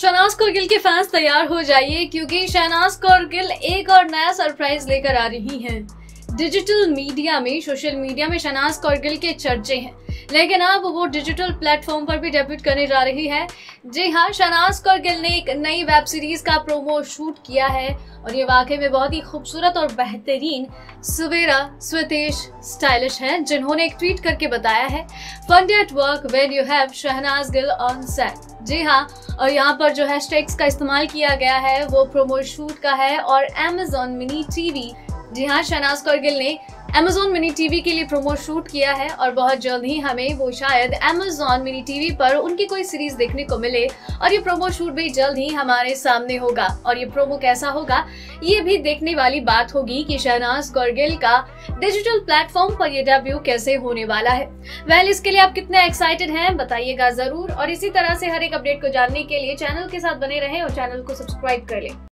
शहनाज कौर गिल के फैंस तैयार हो जाइए, क्योंकि शहनाज कौर गिल एक और नया सरप्राइज़ लेकर आ रही हैं। डिजिटल मीडिया में सोशल मीडिया में शहनाज कौरगिल के चर्चे हैं। लेकिन अब वो डिजिटल प्लेटफॉर्म पर भी डेब्यूट करने जा रही है। जी हाँ शहनाज कौरगिल ने एक नई वेब सीरीज़ का प्रोमो शूट किया है और ये वाकई में बहुत ही खूबसूरत और बेहतरीन सवेरा स्वतेश स्टाइलिश है, जिन्होंने एक ट्वीट करके बताया है fun at work when you have Shehnaaz Gill on set जी हाँ और यहाँ पर जो हैशटैग्स का इस्तेमाल किया गया है, वो प्रोमो शूट का है और Amazon मिनी टीवी जी हाँ शहनाज कौरगिल ने Amazon मिनी टीवी के लिए प्रोमो शूट किया है और बहुत जल्द ही हमें वो शायद Amazon मिनी टीवी पर उनकी कोई सीरीज़ देखने को मिले और ये प्रोमो शूट भी जल्द ही हमारे सामने होगा। और ये प्रोमो कैसा होगा, ये भी देखने वाली बात होगी कि शहनाज कौरगिल का डिजिटल प्लेटफॉर्म पर ये डेब्यू कैसे होने वाला है। वेल इसके लिए आप कितने एक्साइटेड हैं, बताइएगा ज़रूर। और इसी तरह से हर एक अपडेट को जानने के लिए चैनल के साथ बने रहें और चैनल को सब्सक्राइब कर लें।